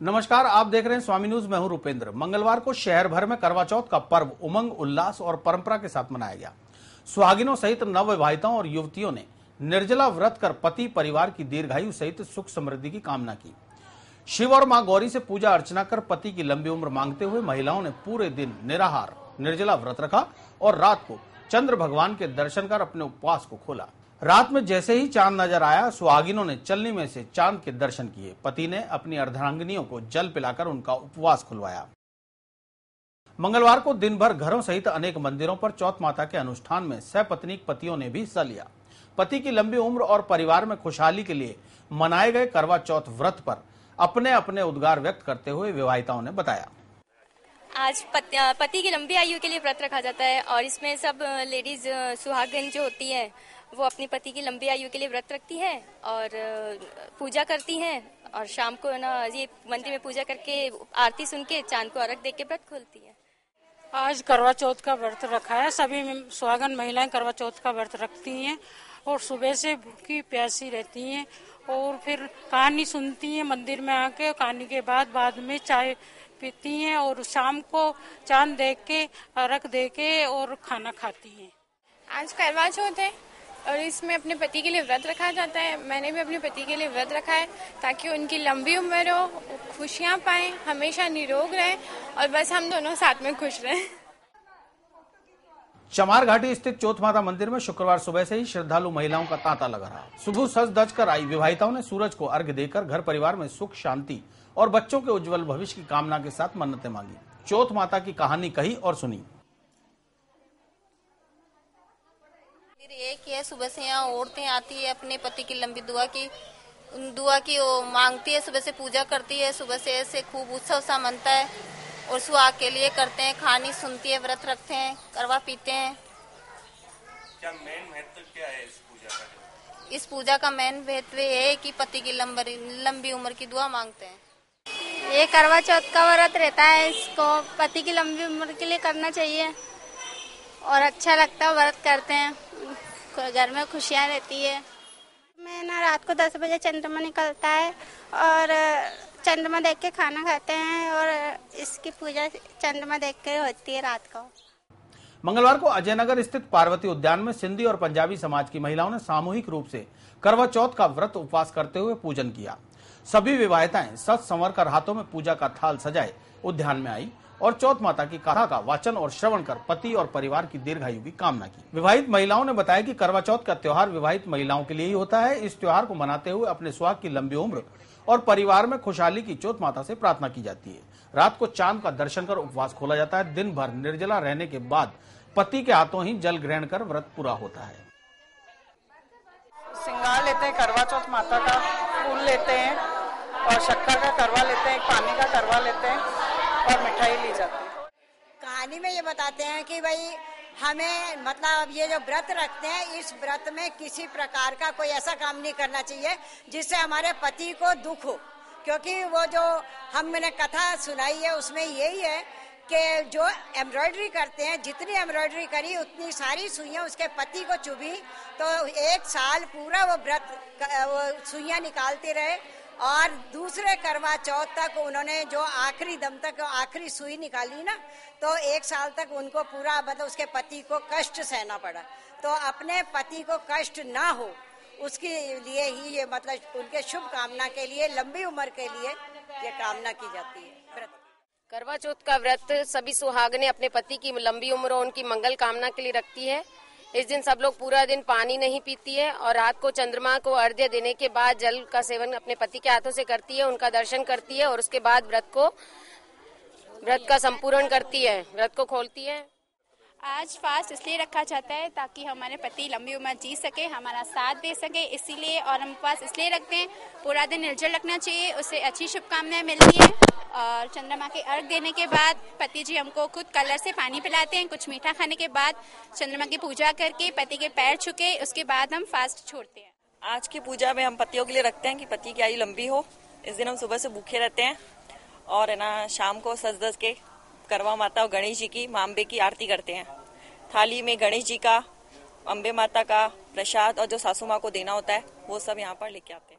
नमस्कार, आप देख रहे हैं स्वामी न्यूज़, मैं हूँ रुपेंद्र। मंगलवार को शहर भर में करवा चौथ का पर्व उमंग, उल्लास और परंपरा के साथ मनाया गया। सुहागिनों सहित नव विवाहिताओं और युवतियों ने निर्जला व्रत कर पति परिवार की दीर्घायु सहित सुख समृद्धि की कामना की। शिव और माँ गौरी से पूजा अर्चना कर पति की लंबी उम्र मांगते हुए महिलाओं ने पूरे दिन निराहार, निर्जला व्रत रखा और रात को चंद्र भगवान के दर्शन कर अपने उपवास को खोला। रात में जैसे ही चाँद नज़र आया सुहागिनों ने चलनी में से चाँद के दर्शन किए। पति ने अपनी अर्धांगिनियों को जल पिलाकर उनका उपवास खुलवाया। मंगलवार को दिन भर घरों सहित अनेक मंदिरों पर चौथ माता के अनुष्ठान में सपत्नीक पतियों ने भी हिस्सा लिया। पति की लंबी उम्र और परिवार में खुशहाली के लिए मनाए गए करवा चौथ व्रत पर अपने अपने उद्गार व्यक्त करते हुए विवाहिताओं ने बताया। आज पति, की लंबी आयु के लिए व्रत रखा जाता है और इसमें सब लेडीज़ सुहागन जो होती है वो अपने पति की लंबी आयु के लिए व्रत रखती है और पूजा करती है और शाम को ना ये मंदिर में पूजा करके आरती सुन के चाँद को अर्घ दे के व्रत खोलती है। आज करवा चौथ का व्रत रखा है। सभी सुहागन महिलाएँ करवा चौथ का व्रत रखती हैं और सुबह से भूखी प्यासी रहती हैं और फिर कहानी सुनती हैं मंदिर में आके। कहानी के बाद बाद में चाय पीती हैं और शाम को चाँद देख के अर्घ दे के और खाना खाती हैं। आज करवा चौथ है। और इसमें अपने पति के लिए व्रत रखा जाता है। मैंने भी अपने पति के लिए व्रत रखा है ताकि उनकी लंबी उम्र हो, खुशियाँ पाए, हमेशा निरोग रहे और बस हम दोनों साथ में खुश रहें। चमार घाटी स्थित चौथ माता मंदिर में शुक्रवार सुबह से ही श्रद्धालु महिलाओं का तांता लगा रहा। सुबह सज दज कर आई विवाहिताओं ने सूरज को अर्घ देकर घर परिवार में सुख, शांति और बच्चों के उज्जवल भविष्य की कामना के साथ मन्नतें मांगी। चौथ माता की कहानी कही और सुनी। एक ही है सुबह से यहाँ औरतें आती है अपने पति की लंबी दुआ की दुआ की वो मांगती है सुबह से पूजा करती है सुबह से ऐसे खूब उत्सव सा मनता है और सुहाग के लिए करते हैं खानी सुनती है व्रत रखते हैं करवा पीते हैं। क्या मेन महत्व क्या है इस पूजा का? इस पूजा का मेन महत्व ये है कि पति की लंबी लंबी उम्र की दुआ मांगते हैं। ये करवा चौथ का व्रत रहता है इसको पति की लंबी उम्र के लिए करना चाहिए और अच्छा लगता है व्रत करते हैं। घर में खुशियाँ रहती है। मैं ना रात को दस बजे चंद्रमा निकलता है और चंद्रमा देख के खाना खाते हैं और इसकी पूजा चंद्रमा देख के होती है रात को। मंगलवार को अजयनगर स्थित पार्वती उद्यान में सिंधी और पंजाबी समाज की महिलाओं ने सामूहिक रूप से करवा चौथ का व्रत उपवास करते हुए पूजन किया। सभी विवाहिताएँ सच संवर कर हाथों में पूजा का थाल सजाए उद्यान में आई और चौथ माता की कथा का वाचन और श्रवण कर पति और परिवार की दीर्घायु की कामना की। विवाहित महिलाओं ने बताया कि करवा चौथ का त्योहार विवाहित महिलाओं के लिए ही होता है। इस त्योहार को मनाते हुए अपने सुहाग की लंबी उम्र और परिवार में खुशहाली की चौथ माता से प्रार्थना की जाती है। रात को चाँद का दर्शन कर उपवास खोला जाता है। दिन भर निर्जला रहने के बाद पति के हाथों ही जल ग्रहण कर व्रत पूरा होता है। सिंगार लेते हैं, करवा चौथ माता का फूल लेते हैं और शक्कर का करवा लेते हैं पानी का करवा लेते हैं। और मिठाई ली जाती है। कहानी में ये बताते हैं कि भाई, हमें मतलब ये जो व्रत रखते हैं, इस व्रत में किसी प्रकार का कोई ऐसा काम नहीं करना चाहिए जिससे हमारे पति को दुख हो। क्योंकि वो जो हमने कथा सुनाई है, उसमें यही है कि जो एम्ब्रॉयडरी करते हैं, जितनी एम्ब्रॉयडरी करी, उतनी सारी सुइयाँ उसके पति को चुभी तो एक साल पूरा वो व्रत, वो सुइयाँ निकालते रहे। और दूसरे करवा चौथ तक उन्होंने जो आखिरी दम तक आखिरी सुई निकाली ना तो एक साल तक उनको पूरा मतलब उसके पति को कष्ट सहना पड़ा। तो अपने पति को कष्ट ना हो, उसके लिए ही ये मतलब उनके शुभ कामना के लिए, लंबी उम्र के लिए ये कामना की जाती है। करवा चौथ का व्रत सभी सुहागने अपने पति की लंबी उम्र और उनकी मंगल कामना के लिए रखती है। इस दिन सब लोग पूरा दिन पानी नहीं पीती है और रात को चंद्रमा को अर्घ्य देने के बाद जल का सेवन अपने पति के हाथों से करती है, उनका दर्शन करती है और उसके बाद व्रत को, व्रत का संपूर्ण करती है, व्रत को खोलती है। आज फास्ट इसलिए रखा जाता है ताकि हमारे पति लंबी उम्र जी सके, हमारा साथ दे सके, इसीलिए और हम उपवास इसलिए रखते हैं, पूरा दिन निर्जल रखना चाहिए उससे अच्छी शुभकामनाएँ मिलती है। और चंद्रमा के अर्घ देने के बाद पति जी हमको खुद कलर से पानी पिलाते हैं, कुछ मीठा खाने के बाद चंद्रमा की पूजा करके पति के पैर छुके, उसके बाद हम फास्ट छोड़ते हैं। आज की पूजा में हम पतियों के लिए रखते हैं कि पति की आयु लंबी हो। इस दिन हम सुबह से भूखे रहते हैं और है ना, शाम को सज दस के करवा माता और गणेश जी की माम्बे की आरती करते हैं। थाली में गणेश जी का अम्बे माता का प्रसाद और जो सासू माँ को देना होता है, वो सब यहाँ पर लेके आते हैं।